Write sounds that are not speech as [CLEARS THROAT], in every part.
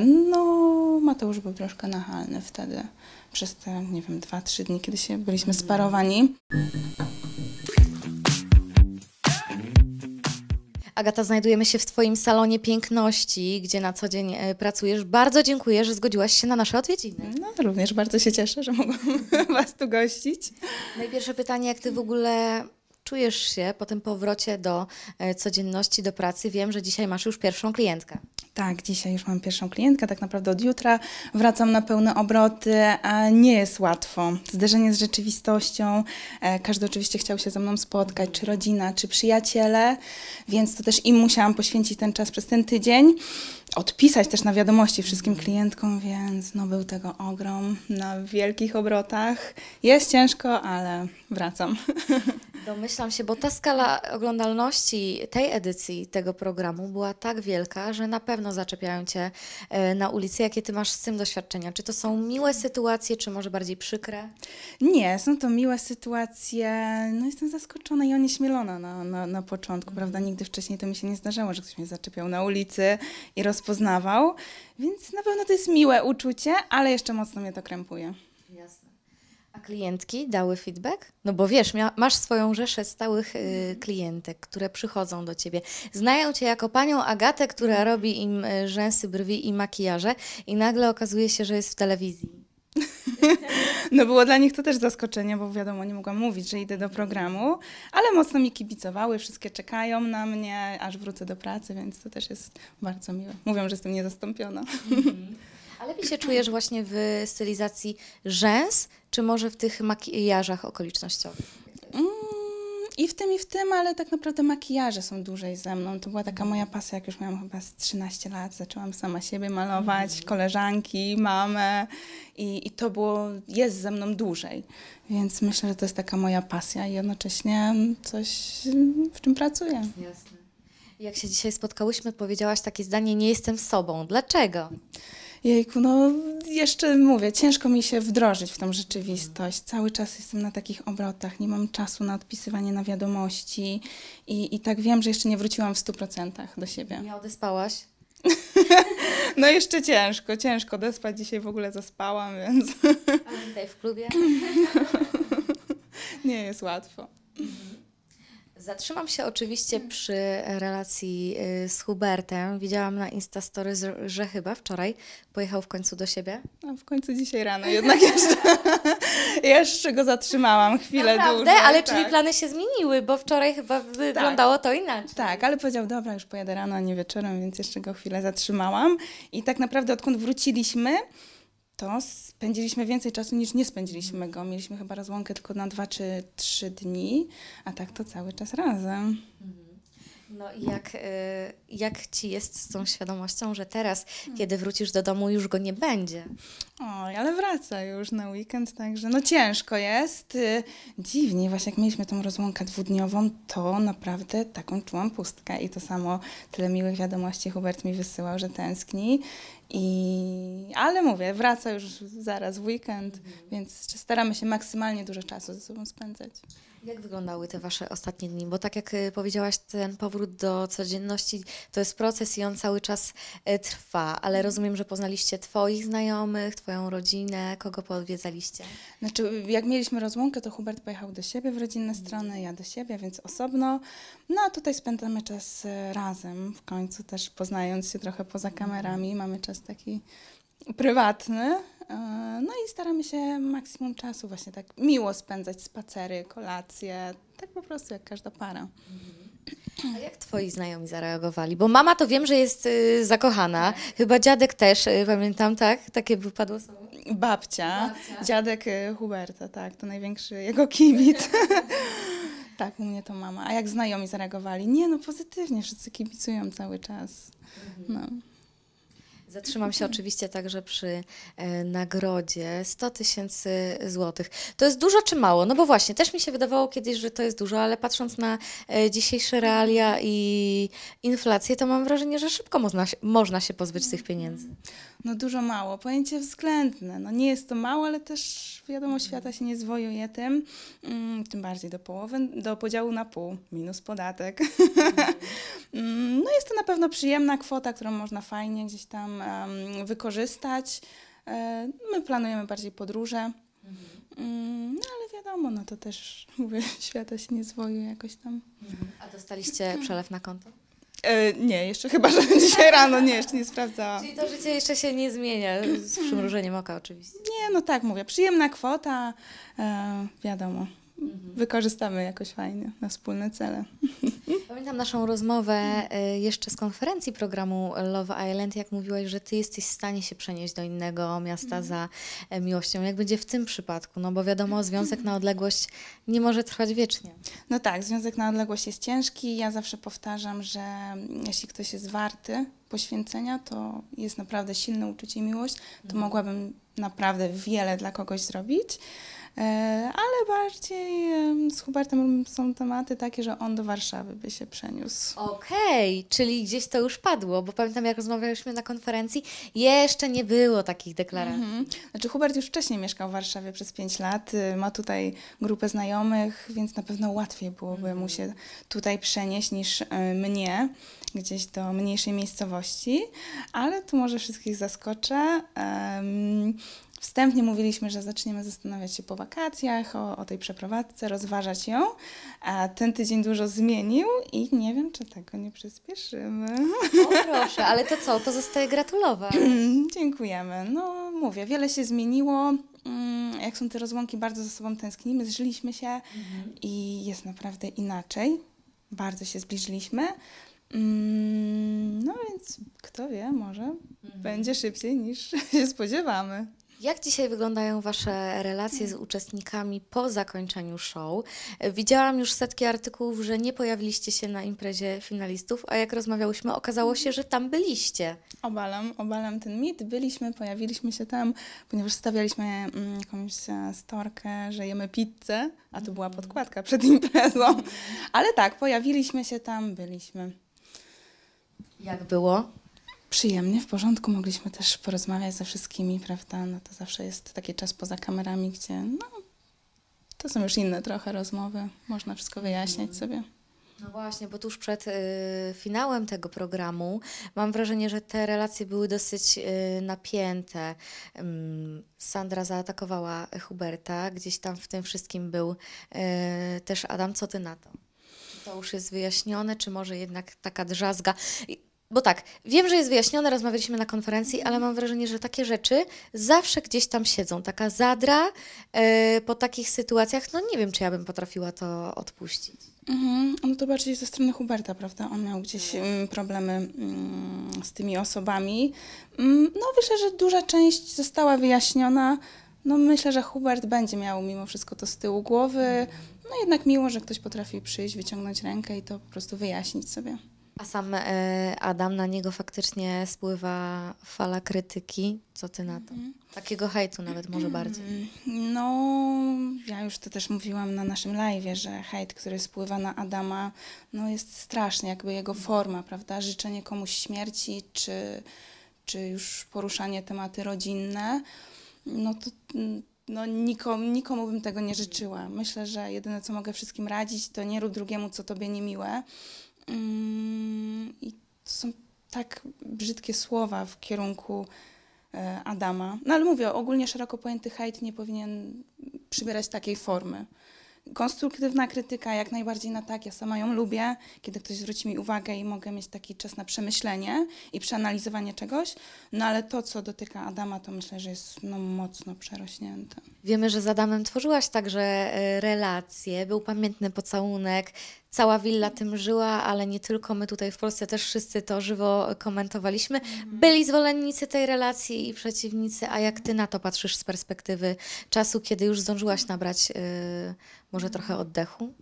No, Mateusz był troszkę nachalny wtedy, przez te, nie wiem, dwa, trzy dni, kiedy się byliśmy sparowani. Agata, znajdujemy się w Twoim salonie piękności, gdzie na co dzień e, pracujesz. Bardzo dziękuję, że zgodziłaś się na nasze odwiedziny. No, również bardzo się cieszę, że mogłam [LAUGHS] Was tu gościć. Najpierwsze pytanie, jak Ty w ogóle czujesz się po tym powrocie do e, codzienności, do pracy? Wiem, że dzisiaj masz już pierwszą klientkę. Tak, dzisiaj już mam pierwszą klientkę, tak naprawdę od jutra wracam na pełne obroty, a nie jest łatwo. Zderzenie z rzeczywistością, e, każdy oczywiście chciał się ze mną spotkać, czy rodzina, czy przyjaciele, więc to też im musiałam poświęcić ten czas przez ten tydzień odpisać też na wiadomości wszystkim klientkom, więc no był tego ogrom na wielkich obrotach. Jest ciężko, ale wracam. [LAUGHS] Domyślam się, bo ta skala oglądalności tej edycji tego programu była tak wielka, że na pewno zaczepiają Cię e, na ulicy. Jakie Ty masz z tym doświadczenia? Czy to są miłe sytuacje, czy może bardziej przykre? Nie, są to miłe sytuacje. No jestem zaskoczona i onieśmielona na, na, na początku, prawda? Nigdy wcześniej to mi się nie zdarzało, że ktoś mnie zaczepiał na ulicy i rozpoznawał, więc na pewno to jest miłe uczucie, ale jeszcze mocno mnie to krępuje. Jasne. A klientki dały feedback? No bo wiesz, masz swoją rzeszę stałych y, klientek, które przychodzą do ciebie. Znają cię jako panią Agatę, która robi im y, rzęsy, brwi i makijaże i nagle okazuje się, że jest w telewizji. No było dla nich to też zaskoczenie, bo wiadomo, nie mogłam mówić, że idę do programu, ale mocno mi kibicowały, wszystkie czekają na mnie, aż wrócę do pracy, więc to też jest bardzo miłe. Mówią, że jestem niezastąpiona. Mhm. A lepiej się czujesz właśnie w stylizacji rzęs, czy może w tych makijażach okolicznościowych? I w tym, i w tym, ale tak naprawdę makijaże są dłużej ze mną. To była taka moja pasja, jak już miałam chyba z 13 lat. Zaczęłam sama siebie malować, mm. koleżanki, mamę i, i to było, jest ze mną dłużej. Więc myślę, że to jest taka moja pasja i jednocześnie coś, w czym pracuję. Jasne. Jak się dzisiaj spotkałyśmy, powiedziałaś takie zdanie, nie jestem sobą. Dlaczego? Jejku, no jeszcze mówię, ciężko mi się wdrożyć w tą rzeczywistość. Cały czas jestem na takich obrotach, nie mam czasu na odpisywanie na wiadomości i, i tak wiem, że jeszcze nie wróciłam w 100% do siebie. Nie odespałaś? [LAUGHS] no jeszcze ciężko, ciężko despać. Dzisiaj w ogóle zaspałam, [LAUGHS] więc... Ale tutaj w klubie? [LAUGHS] nie jest łatwo. Mhm. Zatrzymam się oczywiście przy relacji y, z Hubertem. Widziałam na Instastory, że chyba wczoraj pojechał w końcu do siebie. No, w końcu dzisiaj rano jednak [LAUGHS] jeszcze, jeszcze go zatrzymałam chwilę Naprawdę? dłużej. Ale tak. czyli plany się zmieniły, bo wczoraj chyba wyglądało tak. to inaczej. Tak, ale powiedział, dobra, już pojadę rano, a nie wieczorem, więc jeszcze go chwilę zatrzymałam. I tak naprawdę odkąd wróciliśmy, to spędziliśmy więcej czasu niż nie spędziliśmy go. Mieliśmy chyba rozłąkę tylko na dwa czy trzy dni, a tak to cały czas razem. No i jak, y, jak ci jest z tą świadomością, że teraz, hmm. kiedy wrócisz do domu, już go nie będzie? Oj, ale wraca już na weekend, także no ciężko jest. Y, dziwnie, właśnie jak mieliśmy tą rozłąkę dwudniową, to naprawdę taką czułam pustkę i to samo tyle miłych wiadomości Hubert mi wysyłał, że tęskni. I, ale mówię, wraca już zaraz w weekend, mhm. więc staramy się maksymalnie dużo czasu ze sobą spędzać. Jak wyglądały te Wasze ostatnie dni? Bo tak jak y, powiedziałaś, ten powrót do codzienności to jest proces i on cały czas y, trwa, ale rozumiem, że poznaliście Twoich znajomych, Twoją rodzinę, kogo poodwiedzaliście? Znaczy, jak mieliśmy rozłąkę, to Hubert pojechał do siebie w rodzinne strony, ja do siebie, więc osobno. No a tutaj spędzamy czas y, razem, w końcu też poznając się trochę poza kamerami, mamy czas taki prywatny. E, no i staramy się maksimum czasu właśnie tak miło spędzać spacery, kolacje, tak po prostu jak każda para. A jak twoi znajomi zareagowali? Bo mama to wiem, że jest y, zakochana. Chyba dziadek też, y, pamiętam, tak? Takie wypadło słowo. Babcia, Babcia. dziadek y, Huberta, tak, to największy jego kibic. [LAUGHS] tak, u mnie to mama. A jak znajomi zareagowali? Nie, no pozytywnie, wszyscy kibicują cały czas. Mhm. No. Zatrzymam się oczywiście także przy e, nagrodzie 100 tysięcy złotych. To jest dużo czy mało? No bo właśnie, też mi się wydawało kiedyś, że to jest dużo, ale patrząc na e, dzisiejsze realia i inflację, to mam wrażenie, że szybko można, można się pozbyć tych pieniędzy. No dużo mało. Pojęcie względne. No nie jest to mało, ale też wiadomo, świata się nie zwojuje tym, mm, tym bardziej do połowy, do podziału na pół, minus podatek. [LAUGHS] Mm, no jest to na pewno przyjemna kwota, którą można fajnie gdzieś tam wykorzystać. E, My planujemy bardziej podróże. Mm, No ale wiadomo, no to też [LAUGHS] mówię, świata się nie zwojuje jakoś tam. A dostaliście przelew na konto? E, nie, jeszcze chyba, że [LAUGHS] dzisiaj rano, nie, jeszcze nie sprawdzałam. Czyli to życie jeszcze się nie zmienia, z przymrużeniem oka oczywiście. Nie, no tak mówię, przyjemna kwota, e, wiadomo, wykorzystamy jakoś fajnie na wspólne cele. [LAUGHS] Pamiętam naszą rozmowę y, jeszcze z konferencji programu Love Island, jak mówiłaś, że ty jesteś w stanie się przenieść do innego miasta za e, miłością. Jak będzie w tym przypadku? No bo wiadomo, związek na odległość nie może trwać wiecznie. No tak, związek na odległość jest ciężki. Ja zawsze powtarzam, że jeśli ktoś jest warty poświęcenia, to jest naprawdę silne uczucie i miłość, to mogłabym naprawdę wiele dla kogoś zrobić. E, Ale bardziej z Hubertem są tematy takie, że on do Warszawy by się przeniósł. Okej, czyli gdzieś to już padło, bo pamiętam jak rozmawialiśmy na konferencji, jeszcze nie było takich deklaracji. Mhm. Znaczy Hubert już wcześniej mieszkał w Warszawie przez 5 lat, y, ma tutaj grupę znajomych, więc na pewno łatwiej byłoby mu się tutaj przenieść niż y, mnie, gdzieś do mniejszej miejscowości, ale tu może wszystkich zaskoczę. Wstępnie mówiliśmy, że zaczniemy zastanawiać się po wakacjach o, o tej przeprowadzce, rozważać ją, a ten tydzień dużo zmienił i nie wiem, czy tego nie przyspieszymy. O proszę, ale to co, to zostaje gratulować. [CLEARS THROAT] Dziękujemy. No mówię, wiele się zmieniło. Mm, Jak są te rozłąki, bardzo ze sobą tęsknimy, zżyliśmy się i jest naprawdę inaczej. Bardzo się zbliżyliśmy. Mm, No więc kto wie, może będzie szybciej niż [LAUGHS] się spodziewamy. Jak dzisiaj wyglądają Wasze relacje z uczestnikami po zakończeniu show? Widziałam już setki artykułów, że nie pojawiliście się na imprezie finalistów, a jak rozmawiałyśmy, okazało się, że tam byliście. Obalam, obalam ten mit. Byliśmy, pojawiliśmy się tam, ponieważ stawialiśmy mm, jakąś e, storkę, że jemy pizzę, a to była podkładka przed imprezą. Ale tak, pojawiliśmy się tam, byliśmy. Jak było? Przyjemnie, w porządku, mogliśmy też porozmawiać ze wszystkimi, prawda? No to zawsze jest taki czas poza kamerami, gdzie no, to są już inne trochę rozmowy, można wszystko wyjaśniać sobie. No właśnie, bo tuż przed y, finałem tego programu mam wrażenie, że te relacje były dosyć y, napięte. Ym, Sandra zaatakowała Huberta, gdzieś tam w tym wszystkim był y, też Adam. Co ty na to? Czy to już jest wyjaśnione, czy może jednak taka drzazga? I- Bo tak, wiem, że jest wyjaśnione, rozmawialiśmy na konferencji, ale mam wrażenie, że takie rzeczy zawsze gdzieś tam siedzą. Taka zadra y, po takich sytuacjach, no nie wiem, czy ja bym potrafiła to odpuścić. Mhm, no to bardziej ze strony Huberta, prawda? On miał gdzieś mm, problemy mm, z tymi osobami. Mm, No myślę, że duża część została wyjaśniona. No myślę, że Hubert będzie miał mimo wszystko to z tyłu głowy. No jednak miło, że ktoś potrafi przyjść, wyciągnąć rękę i to po prostu wyjaśnić sobie. A sam e, Adam, na niego faktycznie spływa fala krytyki. Co ty na to? Takiego hejtu nawet może bardziej. No, ja już to też mówiłam na naszym live, że hejt, który spływa na Adama, no jest straszny, jakby jego forma, prawda? Życzenie komuś śmierci, czy, czy już poruszanie tematy rodzinne, no to mm, no, nikom, nikomu bym tego nie życzyła. Myślę, że jedyne, co mogę wszystkim radzić, to nie rób drugiemu, co tobie niemiłe. Mm, I to są tak brzydkie słowa w kierunku e, Adama. No ale mówię, ogólnie szeroko pojęty hejt nie powinien przybierać takiej formy. Konstruktywna krytyka jak najbardziej na tak, ja sama ją lubię, kiedy ktoś zwróci mi uwagę i mogę mieć taki czas na przemyślenie i przeanalizowanie czegoś, no ale to, co dotyka Adama, to myślę, że jest no, mocno przerośnięte. Wiemy, że z Adamem tworzyłaś także e, relacje, był pamiętny pocałunek, cała willa tym żyła, ale nie tylko my tutaj w Polsce też wszyscy to żywo komentowaliśmy. Byli zwolennicy tej relacji i przeciwnicy, a jak ty na to patrzysz z perspektywy czasu, kiedy już zdążyłaś nabrać e, może trochę oddechu?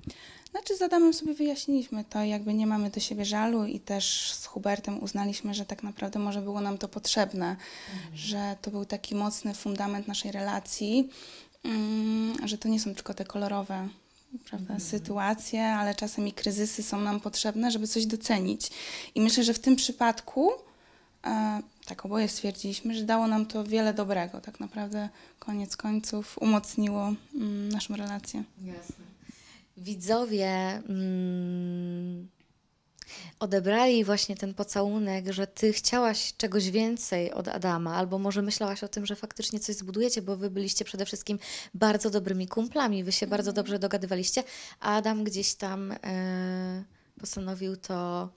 Znaczy z Adamem sobie wyjaśniliśmy to, jakby nie mamy do siebie żalu i też z Hubertem uznaliśmy, że tak naprawdę może było nam to potrzebne, że to był taki mocny fundament naszej relacji, mm, że to nie są tylko te kolorowe prawda, sytuacje, ale czasem i kryzysy są nam potrzebne, żeby coś docenić. I myślę, że w tym przypadku e, tak oboje stwierdziliśmy, że dało nam to wiele dobrego. Tak naprawdę koniec końców umocniło mm, naszą relację. Jasne. Widzowie mm, Odebrali właśnie ten pocałunek, że ty chciałaś czegoś więcej od Adama, albo może myślałaś o tym, że faktycznie coś zbudujecie, bo wy byliście przede wszystkim bardzo dobrymi kumplami, wy się bardzo dobrze dogadywaliście, a Adam gdzieś tam e, postanowił to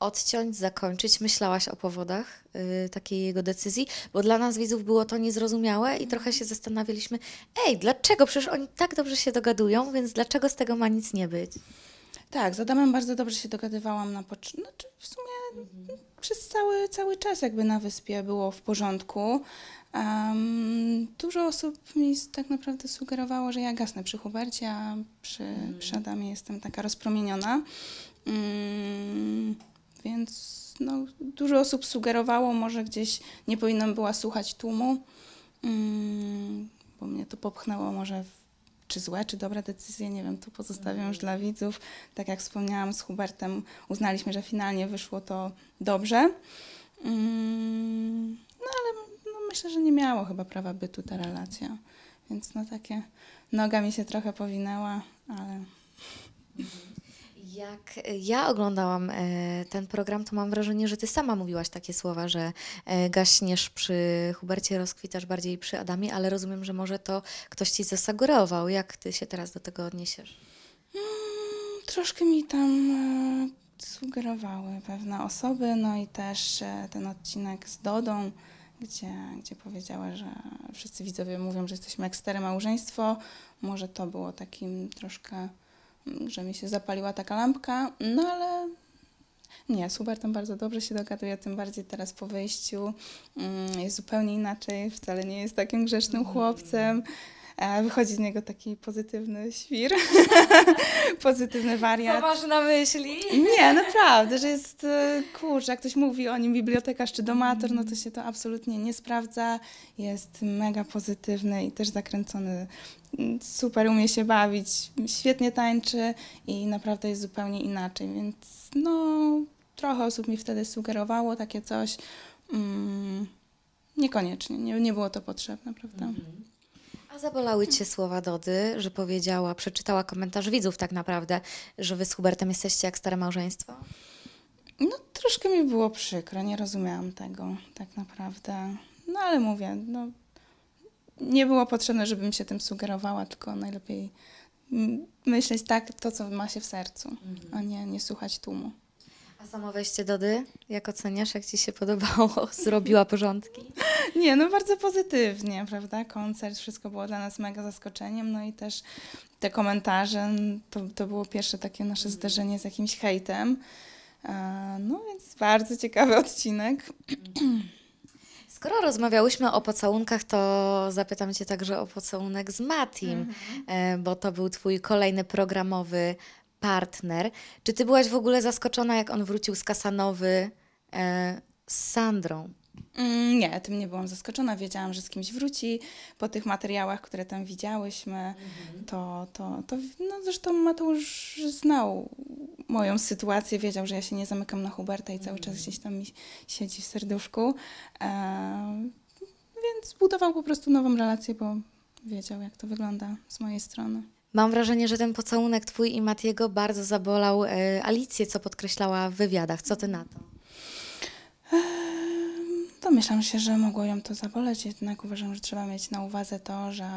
odciąć, zakończyć. Myślałaś o powodach y, takiej jego decyzji? Bo dla nas widzów było to niezrozumiałe i trochę się zastanawialiśmy, ej, dlaczego? Przecież oni tak dobrze się dogadują, więc dlaczego z tego ma nic nie być? Tak, z Adamem bardzo dobrze się dogadywałam na początku. Znaczy w sumie przez cały, cały czas jakby na wyspie było w porządku. Um, dużo osób mi tak naprawdę sugerowało, że ja gasnę przy Hubercie, a przy, przy Adamie jestem taka rozpromieniona. Um, więc no, dużo osób sugerowało, może gdzieś nie powinnam była słuchać tłumu, um, bo mnie to popchnęło może w czy złe, czy dobre decyzje, nie wiem, to pozostawiam już dla widzów. Tak jak wspomniałam z Hubertem, uznaliśmy, że finalnie wyszło to dobrze. Mm, no ale no, myślę, że nie miało chyba prawa bytu ta relacja. Więc no takie, noga mi się trochę powinęła, ale... Jak ja oglądałam e, ten program, to mam wrażenie, że ty sama mówiłaś takie słowa, że e, gaśniesz przy Hubercie, rozkwitasz bardziej przy Adamie, ale rozumiem, że może to ktoś ci zasugerował. Jak ty się teraz do tego odniesiesz? Hmm, troszkę mi tam e, sugerowały pewne osoby, no i też ten odcinek z Dodą, gdzie, gdzie powiedziała, że wszyscy widzowie mówią, że jesteśmy jak małżeństwo. Może to było takim troszkę że mi się zapaliła taka lampka, no ale nie, z Hubertem bardzo dobrze się dogaduje, tym bardziej teraz po wyjściu mm, jest zupełnie inaczej, wcale nie jest takim grzecznym chłopcem. Wychodzi z niego taki pozytywny świr, [LAUGHS] pozytywny wariat. Co masz na myśli? Nie, naprawdę, że jest, e, kurczę, jak ktoś mówi o nim bibliotekarz czy domator, no to się to absolutnie nie sprawdza. Jest mega pozytywny i też zakręcony super umie się bawić, świetnie tańczy i naprawdę jest zupełnie inaczej, więc no trochę osób mi wtedy sugerowało takie coś. Mm, niekoniecznie, nie, nie było to potrzebne, prawda? Mhm. A zabolały Cię słowa Dody, że powiedziała, przeczytała komentarz widzów tak naprawdę, że Wy z Hubertem jesteście jak stare małżeństwo? No troszkę mi było przykro, nie rozumiałam tego tak naprawdę. No ale mówię, no nie było potrzebne, żebym się tym sugerowała, tylko najlepiej myśleć tak, to co ma się w sercu, mhm. a nie, nie słuchać tłumu. A samo wejście Dody, jak oceniasz, jak Ci się podobało? [LAUGHS] Zrobiła porządki? [LAUGHS] Nie, no bardzo pozytywnie, prawda? Koncert, wszystko było dla nas mega zaskoczeniem, no i też te komentarze, to, to było pierwsze takie nasze mhm. zderzenie z jakimś hejtem. No więc bardzo ciekawy odcinek. Mhm. Skoro rozmawiałyśmy o pocałunkach, to zapytam Cię także o pocałunek z Matim, mhm. E, bo to był Twój kolejny programowy partner. Czy Ty byłaś w ogóle zaskoczona, jak on wrócił z Kasanowy e, z Sandrą? Mm, nie, tym nie byłam zaskoczona. Wiedziałam, że z kimś wróci. Po tych materiałach, które tam widziałyśmy, mhm. to, to, to no zresztą Mateusz znał moją sytuację, wiedział, że ja się nie zamykam na Huberta i cały czas mhm. gdzieś tam mi siedzi w serduszku. E, więc budował po prostu nową relację, bo wiedział, jak to wygląda z mojej strony. Mam wrażenie, że ten pocałunek twój i Matiego bardzo zabolał e, Alicję, co podkreślała w wywiadach. Co ty na to? Domyślam się, że mogło ją to zaboleć, jednak uważam, że trzeba mieć na uwadze to, że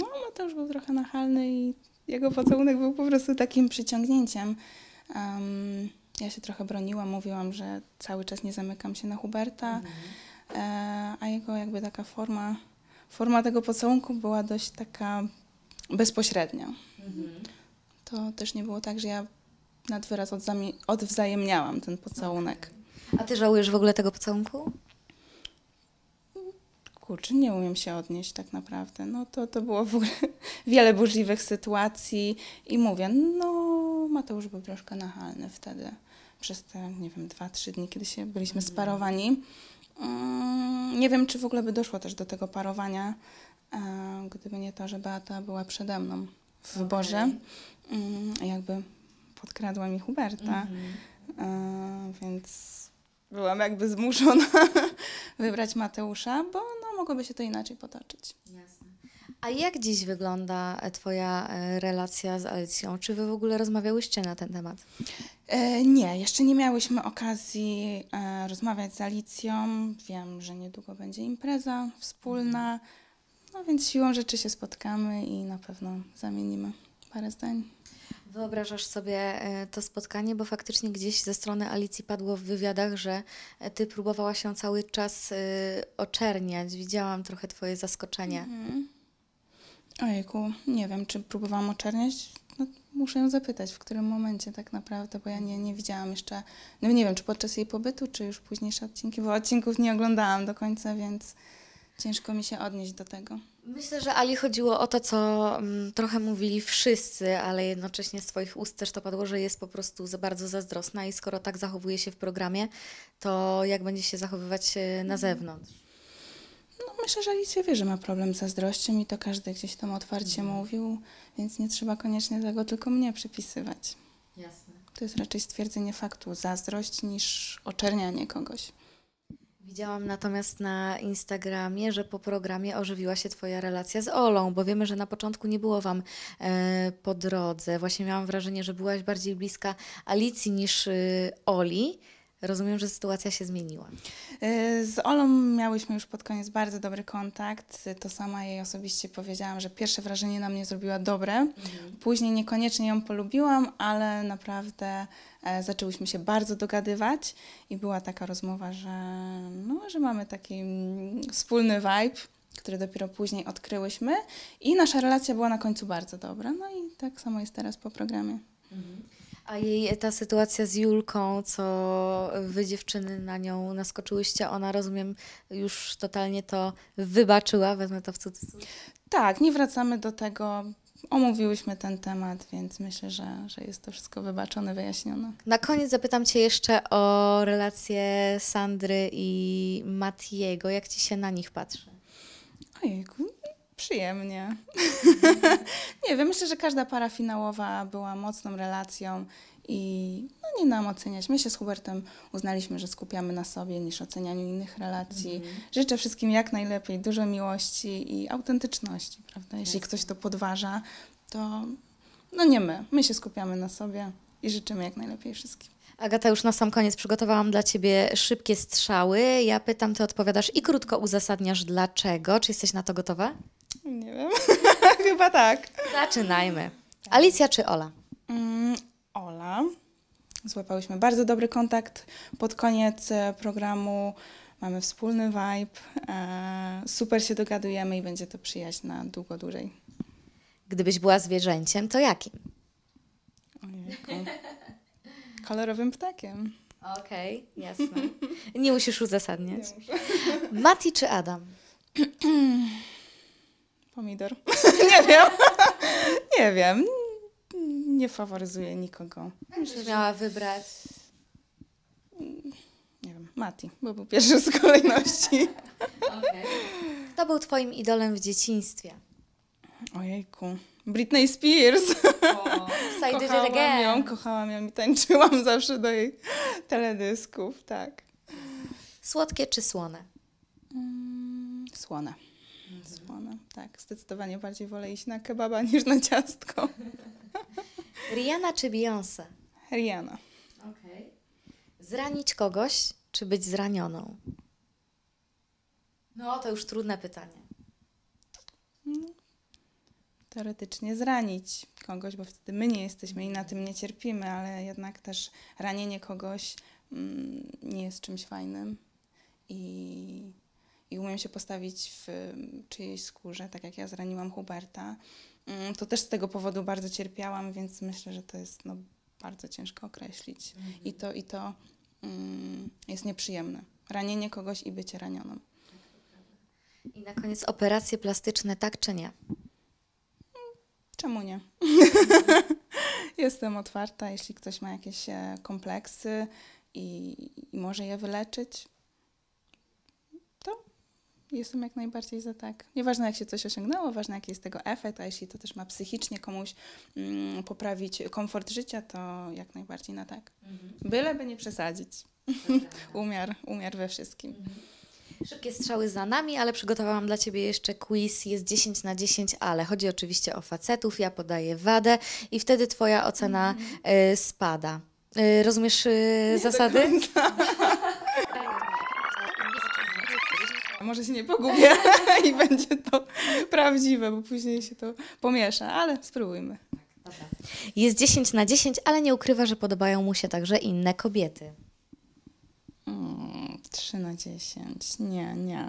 no, Mateusz był trochę nachalny i jego pocałunek był po prostu takim przyciągnięciem. Um, ja się trochę broniłam, mówiłam, że cały czas nie zamykam się na Huberta, mhm. e, a jego jakby taka forma, forma tego pocałunku była dość taka bezpośrednia. Mhm. To też nie było tak, że ja nad wyraz odwzajemniałam ten pocałunek. A ty żałujesz w ogóle tego pocałunku? kurczę, nie umiem się odnieść tak naprawdę. No to, to było w ogóle [LAUGHS] wiele burzliwych sytuacji i mówię, no Mateusz był troszkę nachalny wtedy przez te, nie wiem, dwa, trzy dni, kiedy się byliśmy mhm. sparowani. Mm, nie wiem, czy w ogóle by doszło też do tego parowania, gdyby nie to, że Beata była przede mną w okay. wyborze. Mm, jakby podkradła mi Huberta, mm-hmm. więc byłam jakby zmuszona [LAUGHS] wybrać Mateusza, bo no, mogłoby się to inaczej potoczyć. Jasne. A jak dziś wygląda e, Twoja e, relacja z Alicją? Czy Wy w ogóle rozmawiałyście na ten temat? E, nie, jeszcze nie miałyśmy okazji e, rozmawiać z Alicją. Wiem, że niedługo będzie impreza wspólna. No więc siłą rzeczy się spotkamy i na pewno zamienimy parę zdań. Wyobrażasz sobie e, to spotkanie, bo faktycznie gdzieś ze strony Alicji padło w wywiadach, że e, ty próbowałaś się cały czas e, oczerniać. Widziałam trochę twoje zaskoczenie. Mhm. Ojejku, nie wiem, czy próbowałam oczerniać. No, muszę ją zapytać, w którym momencie tak naprawdę, bo ja nie, nie widziałam jeszcze, no nie wiem, czy podczas jej pobytu, czy już późniejsze odcinki, bo odcinków nie oglądałam do końca, więc ciężko mi się odnieść do tego. Myślę, że Ali chodziło o to, co mm, trochę mówili wszyscy, ale jednocześnie z Twoich ust też to padło, że jest po prostu za bardzo zazdrosna i skoro tak zachowuje się w programie, to jak będzie się zachowywać e, na zewnątrz? No, myślę, że Alicja wie, że ma problem z zazdrością i to każdy gdzieś tam otwarcie Mhm. mówił, więc nie trzeba koniecznie tego tylko mnie przypisywać. Jasne. To jest raczej stwierdzenie faktu zazdrość niż oczernianie kogoś. Widziałam natomiast na Instagramie, że po programie ożywiła się Twoja relacja z Olą, bo wiemy, że na początku nie było Wam e, po drodze. Właśnie miałam wrażenie, że byłaś bardziej bliska Alicji niż y, Oli. Rozumiem, że sytuacja się zmieniła. Y, Z Olą miałyśmy już pod koniec bardzo dobry kontakt. To sama jej osobiście powiedziałam, że pierwsze wrażenie na mnie zrobiła dobre. Później niekoniecznie ją polubiłam, ale naprawdę e, zaczęłyśmy się bardzo dogadywać i była taka rozmowa, że, no, że mamy taki mm, wspólny vibe, który dopiero później odkryłyśmy i nasza relacja była na końcu bardzo dobra. No i tak samo jest teraz po programie. A jej ta sytuacja z Julką, co wy dziewczyny na nią naskoczyłyście, ona rozumiem już totalnie to wybaczyła, wezmę to w cudzysłów. Tak, nie wracamy do tego. Omówiłyśmy ten temat, więc myślę, że, że jest to wszystko wybaczone, wyjaśnione. Na koniec zapytam Cię jeszcze o relacje Sandry i Matiego. Jak Ci się na nich patrzy? Ojejku, przyjemnie. [LAUGHS] nie wiem, myślę, że każda para finałowa była mocną relacją i no nie nam oceniać. My się z Hubertem uznaliśmy, że skupiamy na sobie niż ocenianiu innych relacji. Życzę wszystkim jak najlepiej, dużo miłości i autentyczności, prawda? Jeśli ktoś to podważa, to no nie my. My się skupiamy na sobie i życzymy jak najlepiej wszystkim. Agata, już na sam koniec przygotowałam dla Ciebie szybkie strzały. Ja pytam, Ty odpowiadasz i krótko uzasadniasz dlaczego. Czy jesteś na to gotowa? Nie wiem, [LAUGHS] chyba tak. Zaczynajmy. Alicja czy Ola? Mm, Ola. Złapałyśmy bardzo dobry kontakt pod koniec e, programu. Mamy wspólny vibe. E, super się dogadujemy i będzie to przyjaźń na długo dłużej. Gdybyś była zwierzęciem, to jakim? Ojejku. Kolorowym ptakiem. Okej, jasne. Nie musisz uzasadniać. [LAUGHS] Mati czy Adam? [CLEARS THROAT] Pomidor. [LAUGHS] Nie wiem. [LAUGHS] Nie wiem. Nie faworyzuję nikogo. Myślę, że miała wybrać. Nie wiem. Mati, bo był pierwszy z kolejności. [LAUGHS] Kto był Twoim idolem w dzieciństwie? Ojejku. Britney Spears. It Kochałam again. ją, kochałam ją i tańczyłam zawsze do jej teledysków, tak. Słodkie czy słone? Mm, słone. Tak. Zdecydowanie bardziej wolę iść na kebaba niż na ciastko. [LAUGHS] Rihanna czy Beyoncé? Rihanna. Zranić kogoś czy być zranioną? No, to już trudne pytanie. Teoretycznie zranić kogoś, bo wtedy my nie jesteśmy i na tym nie cierpimy, ale jednak też ranienie kogoś mm, nie jest czymś fajnym. I, I umiem się postawić w czyjejś skórze, tak jak ja zraniłam Huberta. Mm, To też z tego powodu bardzo cierpiałam, więc myślę, że to jest no, bardzo ciężko określić. I to, i to mm, jest nieprzyjemne. Ranienie kogoś i bycie ranioną. I na koniec operacje plastyczne, tak czy nie? Czemu nie? [LAUGHS] Jestem otwarta, jeśli ktoś ma jakieś e, kompleksy i, i może je wyleczyć, jestem jak najbardziej za tak. Nieważne jak się coś osiągnęło, ważne jaki jest tego efekt, a jeśli to też ma psychicznie komuś mm, poprawić komfort życia, to jak najbardziej na tak. Byleby nie przesadzić. [LAUGHS] umiar, umiar we wszystkim. Szybkie strzały za nami, ale przygotowałam dla Ciebie jeszcze quiz. Jest 10 na 10, ale chodzi oczywiście o facetów. Ja podaję wadę i wtedy Twoja ocena y, spada. Y, rozumiesz y, zasady? [LAUGHS] Może się nie pogubię [LAUGHS] i będzie to prawdziwe, bo później się to pomiesza, ale spróbujmy. Jest 10 na 10, ale nie ukrywa, że podobają mu się także inne kobiety. Mm, 3 na 10. Nie, nie.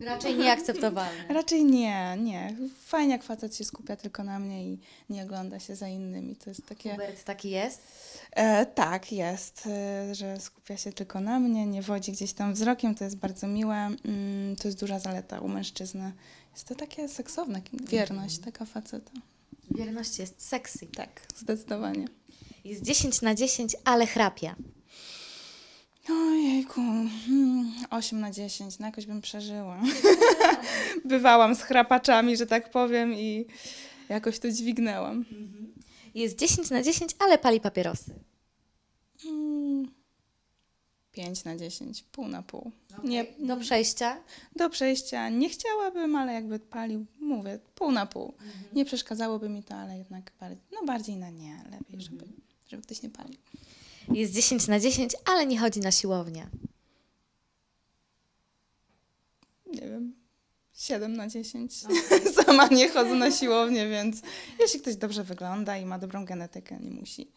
Raczej nieakceptowalne. [LAUGHS] Raczej nie, nie. Fajnie jak facet się skupia tylko na mnie i nie ogląda się za innymi. To jest takie... Hubert taki jest? E, tak, jest, e, że skupia się tylko na mnie, nie wodzi gdzieś tam wzrokiem, to jest bardzo miłe. Mm, to jest duża zaleta u mężczyzny. Jest to takie seksowne, wierność taka faceta. Wierność jest sexy. Tak, zdecydowanie. Jest 10 na 10, ale chrapia. Ojejku, hmm, 8 na 10, no jakoś bym przeżyła. [LAUGHS] Bywałam z chrapaczami, że tak powiem i jakoś to dźwignęłam. Jest 10 na 10, ale pali papierosy. Hmm, 5 na 10, pół na pół. Nie, Do przejścia. do przejścia nie chciałabym, ale jakby palił, mówię, pół na pół. Mhm. Nie przeszkadzałoby mi to, ale jednak bardziej, no bardziej na nie, lepiej, żeby, Mhm. żeby ktoś nie palił. Jest 10 na 10, ale nie chodzi na siłownię. Nie wiem, 7 na 10. [LAUGHS] Sama nie chodzę na siłownię, więc jeśli ktoś dobrze wygląda i ma dobrą genetykę, nie musi.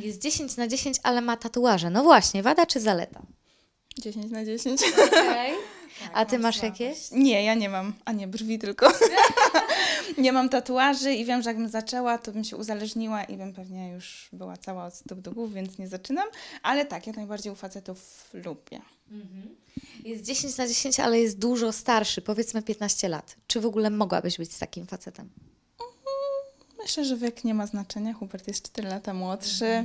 Jest 10 na 10, ale ma tatuaże. No właśnie, wada czy zaleta? 10 na 10. Okay. [LAUGHS] A ty masz jakieś? Nie, ja nie mam, a nie brwi tylko. [LAUGHS] nie mam tatuaży i wiem, że jakbym zaczęła, to bym się uzależniła i bym pewnie już była cała od stóp do głów, więc nie zaczynam. Ale tak, jak najbardziej u facetów lubię. Jest 10 na 10, ale jest dużo starszy, powiedzmy 15 lat. Czy w ogóle mogłabyś być z takim facetem? Myślę, że wiek nie ma znaczenia. Hubert jest 4 lata młodszy,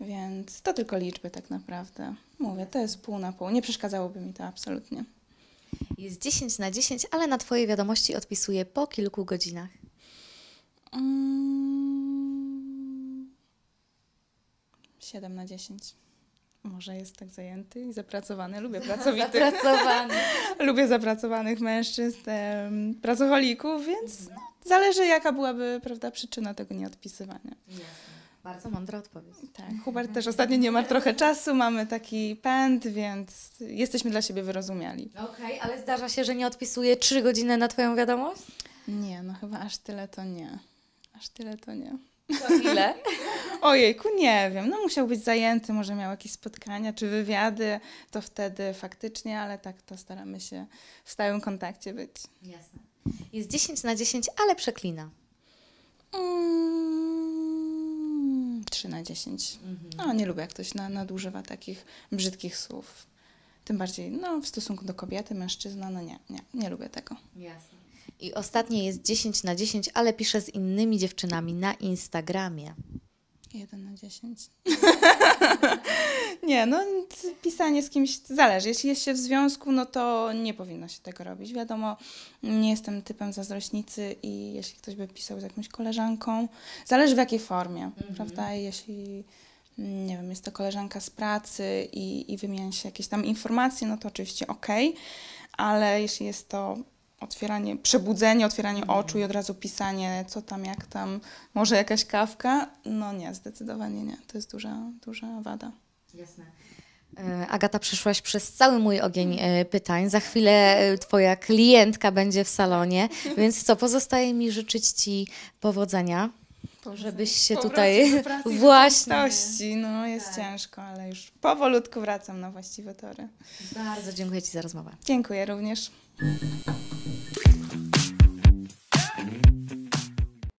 więc to tylko liczby tak naprawdę. Mówię, to jest pół na pół. Nie przeszkadzałoby mi to absolutnie. Jest 10 na 10, ale na Twoje wiadomości odpisuje po kilku godzinach. Mm, 7 na 10. Może jest tak zajęty i zapracowany. Lubię pracowitych. Zapracowany. [LAUGHS] Lubię zapracowanych mężczyzn, em, pracocholików, więc no, zależy jaka byłaby prawda, przyczyna tego nieodpisywania. Bardzo mądra odpowiedź. Tak, Hubert też ostatnio nie ma trochę czasu, mamy taki pęd, więc jesteśmy dla siebie wyrozumiali. Okej, ale zdarza się, że nie odpisuje 3 godziny na Twoją wiadomość? Nie, no chyba aż tyle to nie. Aż tyle to nie. To ile? [LAUGHS] Ojejku, nie wiem, no musiał być zajęty, może miał jakieś spotkania czy wywiady, to wtedy faktycznie, ale tak to staramy się w stałym kontakcie być. Jasne. Jest 10 na 10, ale przeklina. Mm, 3 na 10. No, nie lubię, jak ktoś na, nadużywa takich brzydkich słów. Tym bardziej no, w stosunku do kobiety, mężczyzna, no nie, nie, nie lubię tego. Jasne. I ostatnie jest 10 na 10, ale pisze z innymi dziewczynami na Instagramie. 1 na 10. [LAUGHS] nie, no pisanie z kimś zależy. Jeśli jest się w związku, no to nie powinno się tego robić. Wiadomo, nie jestem typem zazdrośnicy i jeśli ktoś by pisał z jakąś koleżanką, zależy w jakiej formie, prawda? I Jeśli, mm, nie wiem, jest to koleżanka z pracy i, i wymienia się jakieś tam informacje, no to oczywiście okej, ale jeśli jest to otwieranie, przebudzenie, otwieranie oczu i od razu pisanie, co tam, jak tam, może jakaś kawka, no nie, zdecydowanie nie. To jest duża, duża wada. Jasne. E, Agata, przeszłaś przez cały mój ogień e, pytań. Za chwilę e, Twoja klientka będzie w salonie, [LAUGHS] więc co, pozostaje mi życzyć Ci powodzenia, żebyś się tutaj właśnie. Właśnie. No, jest ciężko, ale już powolutku wracam na właściwe tory. Bardzo dziękuję Ci za rozmowę. Dziękuję również.